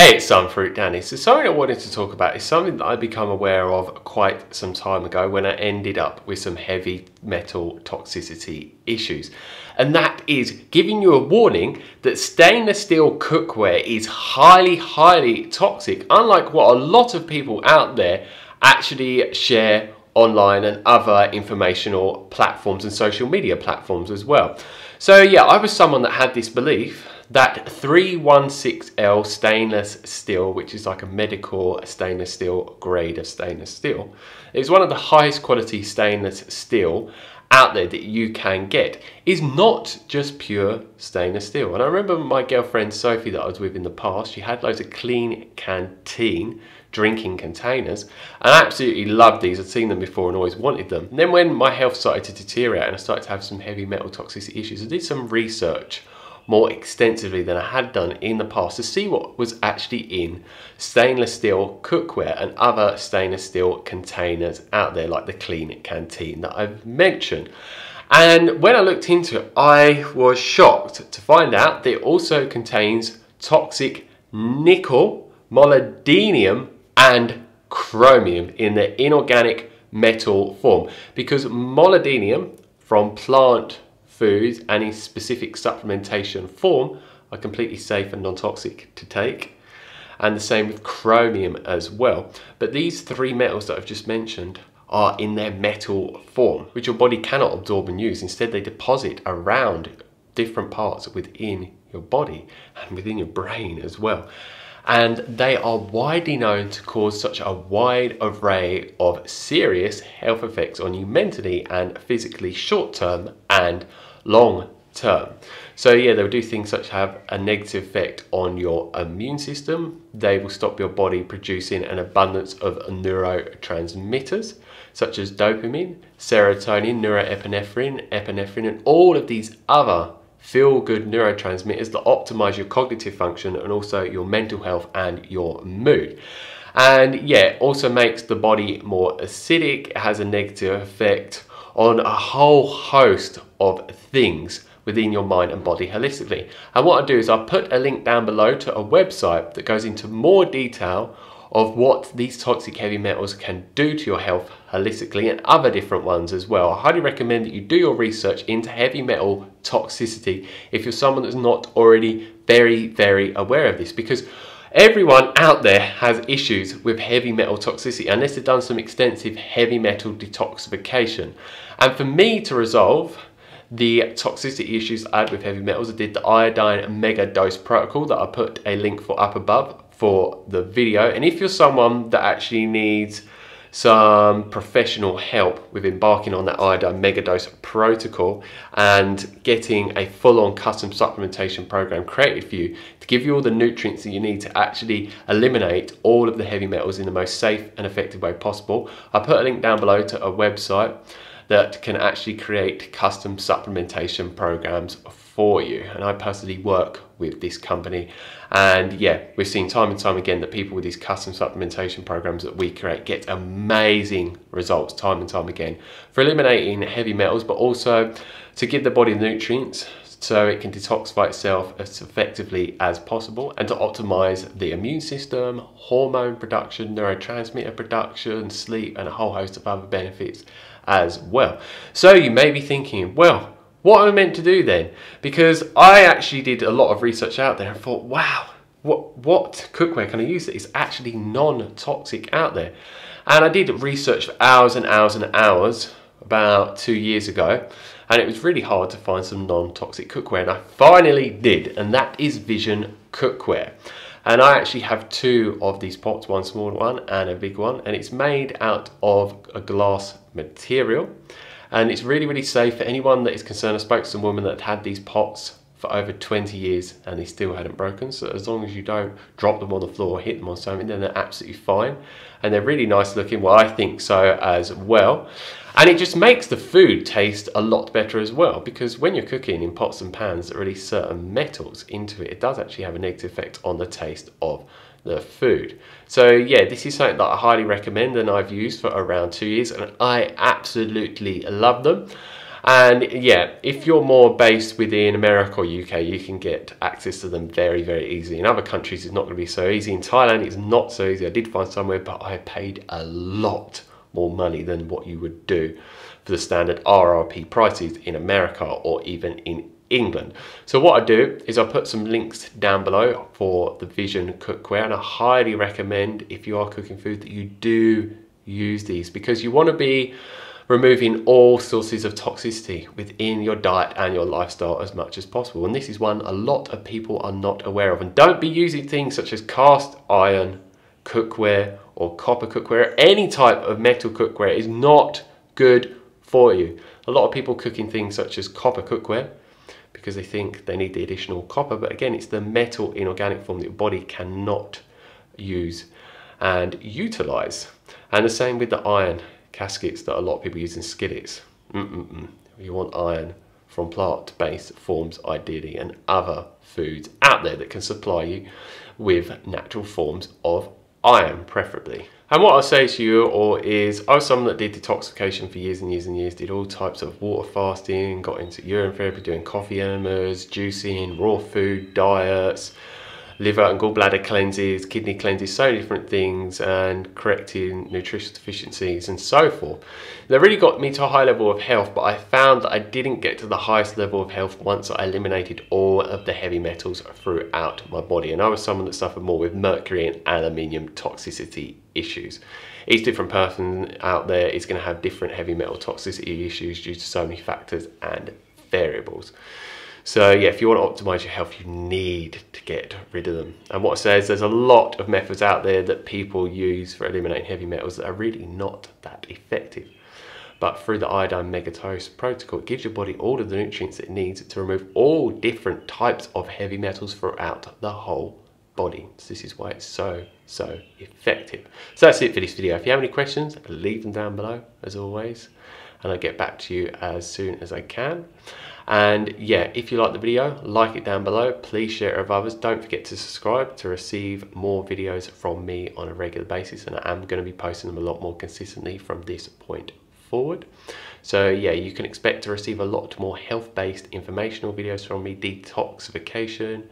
Hey, it's Sunfruit Danny. So something I wanted to talk about is something that I become aware of quite some time ago when I ended up with some heavy metal toxicity issues. And that is giving you a warning that stainless steel cookware is highly, highly toxic, unlike what a lot of people out there actually share online and other informational platforms and social media platforms as well. So yeah, I was someone that had this belief that 316L stainless steel, which is like a medical stainless steel grade of stainless steel, is one of the highest quality stainless steel out there that you can get is not just pure stainless steel. And I remember my girlfriend Sophie that I was with in the past, she had loads of Klean Kanteen drinking containers and I absolutely loved these. I'd seen them before and always wanted them. And then when my health started to deteriorate and I started to have some heavy metal toxicity issues, I did some research more extensively than I had done in the past to see what was actually in stainless steel cookware and other stainless steel containers out there like the Klean Kanteen that I've mentioned. And when I looked into it, I was shocked to find out that it also contains toxic nickel, molybdenum, and chromium in their inorganic metal form because molybdenum from plant foods any specific supplementation form are completely safe and non-toxic to take. And the same with chromium as well. But these three metals that I've just mentioned are in their metal form, which your body cannot absorb and use. Instead, they deposit around different parts within your body and within your brain as well. And they are widely known to cause such a wide array of serious health effects on you mentally and physically short term and long term. So yeah, they'll do things such have a negative effect on your immune system. They will stop your body producing an abundance of neurotransmitters such as dopamine, serotonin, norepinephrine, epinephrine, and all of these other feel-good neurotransmitters that optimize your cognitive function and also your mental health and your mood. And yeah, also makes the body more acidic, it has a negative effect on a whole host of things within your mind and body holistically. And what I'll do is I'll put a link down below to a website that goes into more detail of what these toxic heavy metals can do to your health holistically and other different ones as well. I highly recommend that you do your research into heavy metal toxicity if you're someone that's not already very, very aware of this because Everyone out there has issues with heavy metal toxicity unless they've done some extensive heavy metal detoxification. And for me to resolve the toxicity issues I had with heavy metals, I did the iodine mega dose protocol that I put a link for up above for the video. And if you're someone that actually needs some professional help with embarking on that iodine megadose protocol and getting a full-on custom supplementation program created for you to give you all the nutrients that you need to actually eliminate all of the heavy metals in the most safe and effective way possible. I put a link down below to a website that can actually create custom supplementation programs for you. And I personally work with this company. And yeah, we've seen time and time again that people with these custom supplementation programs that we create get amazing results time and time again for eliminating heavy metals, but also to give the body nutrients so it can detoxify itself as effectively as possible and to optimize the immune system, hormone production, neurotransmitter production, sleep, and a whole host of other benefits as well. So you may be thinking, well, what am I meant to do then? Because I actually did a lot of research out there and thought, wow, what, what cookware can I use that is actually non-toxic out there? And I did research for hours and hours and hours about two years ago and it was really hard to find some non-toxic cookware and I finally did and that is Vision Cookware. And I actually have two of these pots, one small one and a big one and it's made out of a glass material and it's really, really safe for anyone that is concerned. I spoke to some women that had these pots for over 20 years and they still hadn't broken. So as long as you don't drop them on the floor or hit them on something, then they're absolutely fine. And they're really nice looking. Well, I think so as well. And it just makes the food taste a lot better as well because when you're cooking in pots and pans that release certain metals into it, it does actually have a negative effect on the taste of the food. So yeah, this is something that I highly recommend and I've used for around two years and I absolutely love them. And yeah, if you're more based within America or UK, you can get access to them very, very easily. In other countries, it's not going to be so easy. In Thailand, it's not so easy. I did find somewhere, but I paid a lot more money than what you would do for the standard RRP prices in America or even in England. So what I do is I put some links down below for the Vision cookware and I highly recommend if you are cooking food that you do use these because you want to be removing all sources of toxicity within your diet and your lifestyle as much as possible. And this is one a lot of people are not aware of. And don't be using things such as cast iron cookware or copper cookware. Any type of metal cookware is not good for you. A lot of people cooking things such as copper cookware because they think they need the additional copper. But again, it's the metal in organic form that your body cannot use and utilize. And the same with the iron caskets that a lot of people use in skillets. Mm -mm -mm. You want iron from plant-based forms ideally and other foods out there that can supply you with natural forms of iron preferably. And what I'll say to you or is I was someone that did detoxification for years and years and years, did all types of water fasting, got into urine therapy, doing coffee enemas, juicing, raw food diets, liver and gallbladder cleanses, kidney cleanses, so different things, and correcting nutritional deficiencies and so forth. That really got me to a high level of health, but I found that I didn't get to the highest level of health once I eliminated all of the heavy metals throughout my body. And I was someone that suffered more with mercury and aluminium toxicity issues. Each different person out there is going to have different heavy metal toxicity issues due to so many factors and variables. So yeah, if you want to optimize your health, you need to get rid of them. And what it says, there's a lot of methods out there that people use for eliminating heavy metals that are really not that effective. But through the iodine megadose protocol, it gives your body all of the nutrients it needs to remove all different types of heavy metals throughout the whole body. So this is why it's so, so effective. So that's it for this video. If you have any questions, leave them down below as always. And I'll get back to you as soon as I can. And yeah, if you like the video, like it down below. Please share it with others. Don't forget to subscribe to receive more videos from me on a regular basis. And I am going to be posting them a lot more consistently from this point forward. So yeah, you can expect to receive a lot more health-based informational videos from me, detoxification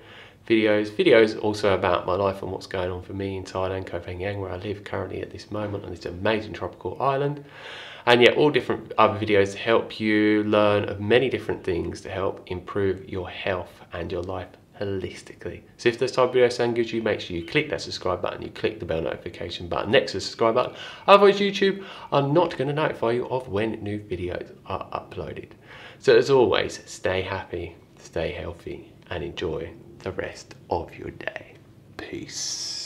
videos, videos also about my life and what's going on for me in Thailand, Phangan, where I live currently at this moment on this amazing tropical island and yet all different other videos to help you learn of many different things to help improve your health and your life holistically. So if this type of video sound good to you, make sure you click that subscribe button, you click the bell notification button next to the subscribe button. Otherwise YouTube are not going to notify you of when new videos are uploaded. So as always, stay happy, stay healthy and enjoy the rest of your day. Peace.